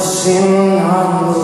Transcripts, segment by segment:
sin on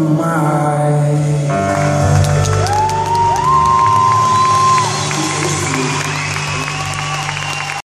my